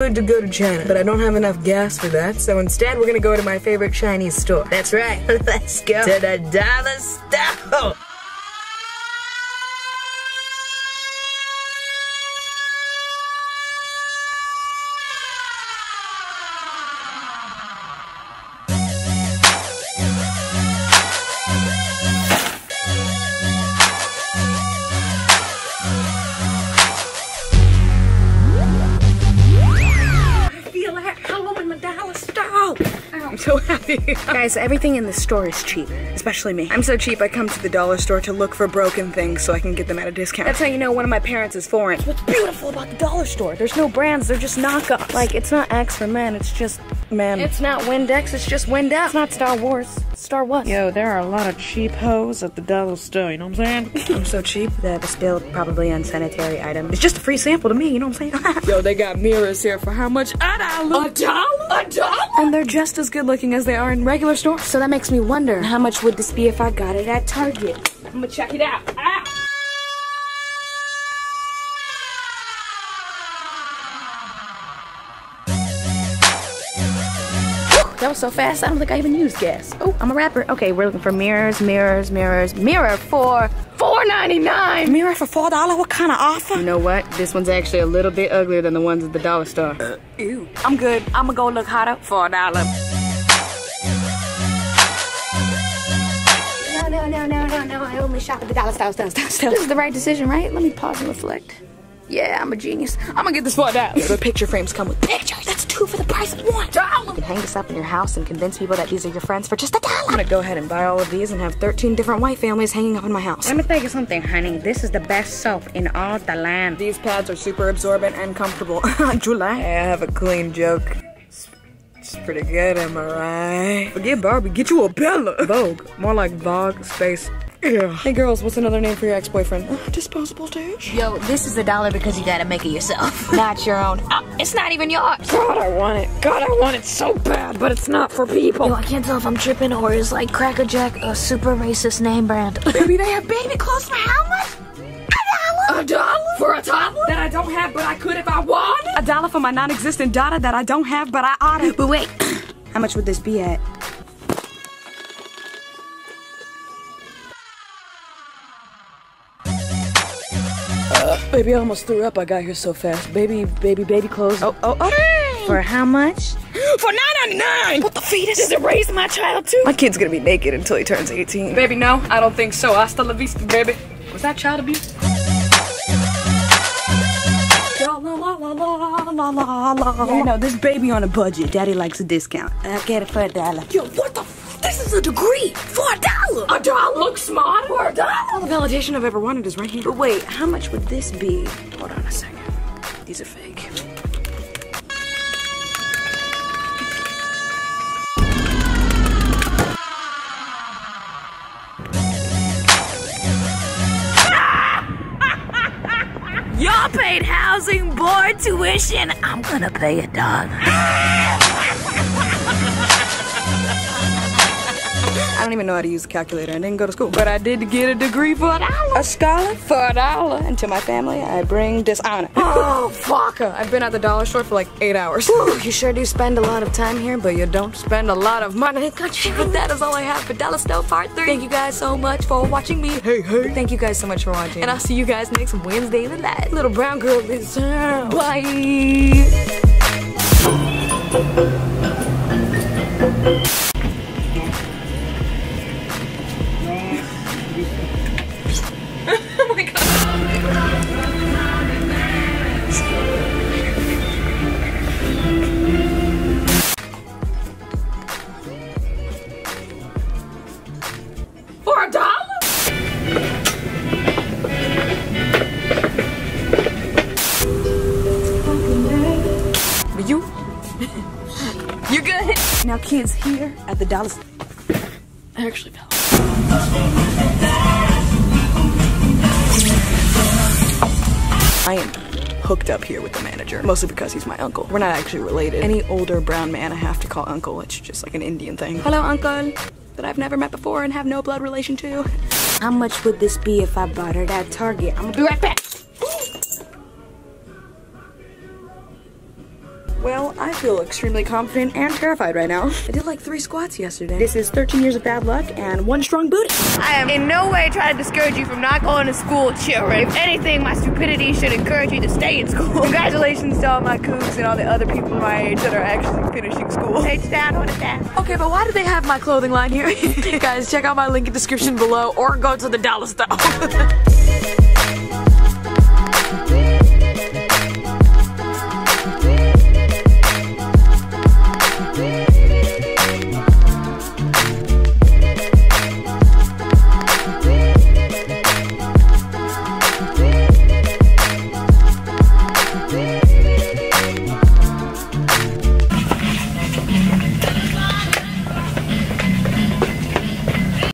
good to go to China, but I don't have enough gas for that, so instead we're gonna go to my favorite Chinese store. That's right, let's go to the dollar store. I'm so happy. Guys, everything in the store is cheap, especially me. I'm so cheap I come to the dollar store to look for broken things so I can get them at a discount. That's how you know one of my parents is foreign. What's beautiful about the dollar store? There's no brands, they're just knockoffs. Like, it's not X for men, it's just men. It's not Windex, it's just Windex. It's not Star Wars, Star What? Yo, there are a lot of cheap hoes at the dollar store, you know what I'm saying? I'm so cheap that a still probably unsanitary item. It's just a free sample to me, you know what I'm saying? Yo, they got mirrors here for how much? A dollar. A dollar? A dollar? And they're just as good looking as they are in regular stores. So that makes me wonder, how much would this be if I got it at Target? I'm gonna check it out. Ah! That was so fast, I don't think I even used gas. Oh, I'm a rapper. Okay, we're looking for mirrors, mirrors, mirrors. Mirror for $4.99! Mirror for four dollar? What kind of offer? You know what? This one's actually a little bit uglier than the ones at the dollar store. Uh, ew. I'm good. I'ma go look hotter for a dollar. No, no, no, no, no, no. I only shop at the dollar store, store, store, store. This is the right decision, right? Let me pause and reflect. Yeah, I'm a genius. I'm gonna get this for a dollar. The picture frames come with pictures. That's two for the price of one. Dollar. You can hang this up in your house and convince people that these are your friends for just a dollar. I'm gonna go ahead and buy all of these and have 13 different white families hanging up in my house. Let me tell you something, honey. This is the best soap in all the land. These pads are super absorbent and comfortable. July. Hey, I have a clean joke. It's, it's pretty good, am I right? Forget Barbie, get you a Bella. Vogue, more like Vogue space. Yeah. Hey girls, what's another name for your ex-boyfriend? Uh, disposable douche. Yo, this is a dollar because you gotta make it yourself. Not your own. Oh, it's not even yours. God, I want it. God, I want it so bad, but it's not for people. Yo, I can't tell if I'm tripping or is like Cracker Jack a super racist name brand. Baby, they have baby clothes for how much? A dollar A dollar? for a toddler that I don't have, but I could if I wanted. A dollar for my non-existent daughter that I don't have, but I oughta. But wait, How much would this be at? Baby, I almost threw up. I got here so fast. Baby, baby, baby clothes. Oh, oh, oh. For how much? For nine ninety nine. What the fetus? Does it raise my child too? My kid's gonna be naked until he turns 18. Baby, no, I don't think so. Hasta la vista, baby. Was that child abuse? la la la. Yeah, no, this baby on a budget. Daddy likes a discount. I get it for a dollar. Yo, what the? F- this is a degree for a dollar. A dollar. Look smart for a dollar. All the validation I've ever wanted is right here. But wait, how much would this be? Hold on a second. These are fake. y'all paid housing, board, tuition. I'm gonna pay a dollar. don't even know how to use a calculator. I didn't go to school. But I did get a degree for a dollar. A scholar for a dollar. And to my family, I bring dishonor. Oh, fuck. I've been at the dollar store for like eight hours. Whew, you sure do spend a lot of time here, but you don't spend a lot of money. But that is all I have for Dollar Store Part 3. Thank you guys so much for watching me. Hey, hey. Thank you guys so much for watching. And I'll see you guys next Wednesday the night. Little brown girl is out. Bye. Kids, here at the Dallas. I actually fell. I am hooked up here with the manager, mostly because he's my uncle. We're not actually related. Any older brown man I have to call uncle. It's just like an Indian thing. Hello, uncle. That I've never met before and have no blood relation to. How much would this be if I bought it at Target? I'm gonna be right back. I feel extremely confident and terrified right now. I did like three squats yesterday. This is 13 years of bad luck and one strong booty. I am in no way trying to discourage you from not going to school, children. If anything, my stupidity should encourage you to stay in school. Congratulations to all my cooks and all the other people my age that are actually finishing school. Page down, what is that? Okay, but why do they have my clothing line here? Guys, check out my link in the description below or go to the dollar store.